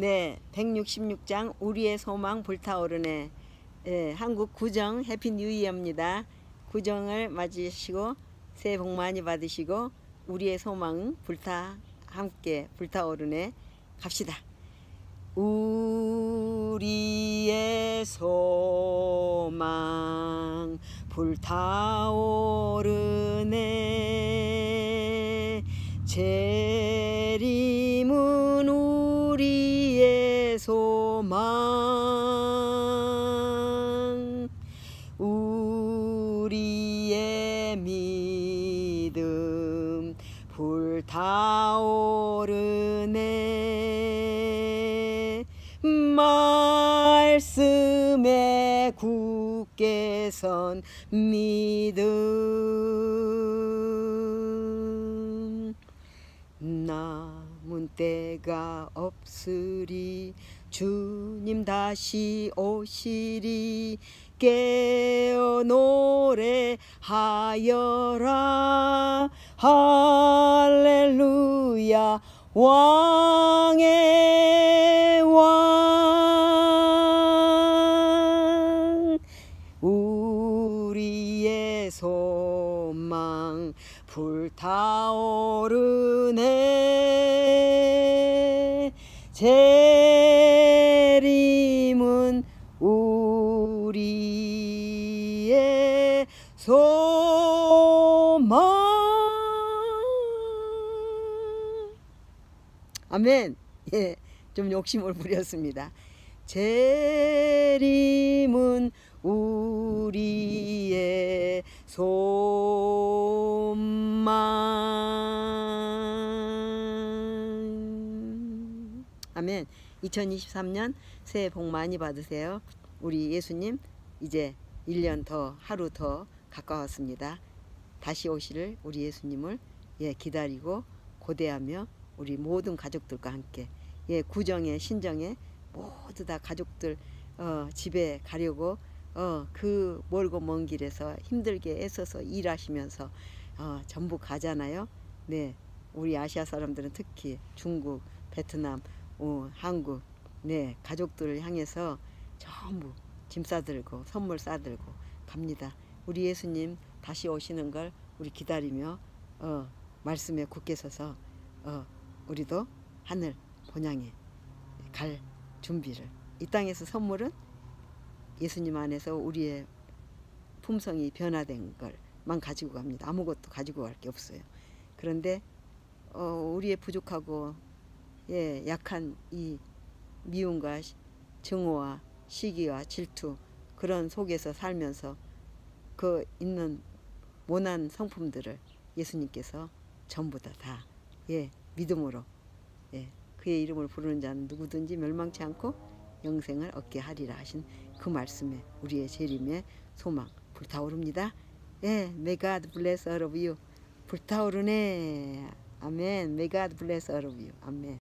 네, 166장 우리의 소망 불타오르네. 예, 한국 구정 Happy New Year입니다. 구정을 맞으시고 새해 복 많이 받으시고 우리의 소망 불타 함께 불타오르네 갑시다. 우리의 소망 불타오르네 재 불타오르네. 말씀에 굳게 선 믿음. 남은 때가 없으리. 주님 다시 오시리. 깨어 노래하여라 할렐루야 왕의 왕. 우리의 소망 불타오르네. 재림은 우리의 소망 아멘. 예, 좀 욕심을 부렸습니다. 재림은 우리의 소망 아멘. 2023년 새해 복 많이 받으세요. 우리 예수님 이제 1년 더 하루 더 가까웠습니다. 다시 오실 우리 예수님을 예 기다리고 고대하며 우리 모든 가족들과 함께 예 구정에 신정에 모두 다 가족들 어, 집에 가려고 어, 그 멀고 먼 길에서 힘들게 애써서 일하시면서 어, 전부 가잖아요. 네, 우리 아시아 사람들은 특히 중국, 베트남, 어, 한국, 네 가족들을 향해서 전부 짐 싸들고 선물 싸들고 갑니다. 우리 예수님 다시 오시는 걸 우리 기다리며 어, 말씀에 굳게 서서 어, 우리도 하늘 본향에 갈 준비를 이 땅에서 선물은 예수님 안에서 우리의 품성이 변화된 걸만 가지고 갑니다. 아무것도 가지고 갈 게 없어요. 그런데 어, 우리의 부족하고 예, 약한 이 미움과 증오와 시기와 질투 그런 속에서 살면서 그 있는 모난 성품들을 예수님께서 전부 다, 다 예, 믿음으로 예, 그의 이름을 부르는 자는 누구든지 멸망치 않고 영생을 얻게 하리라 하신 그 말씀에 우리의 재림의 소망 불타오릅니다. 예, may God bless all of you. 불타오르네. 아멘. May God bless all of you. 아멘.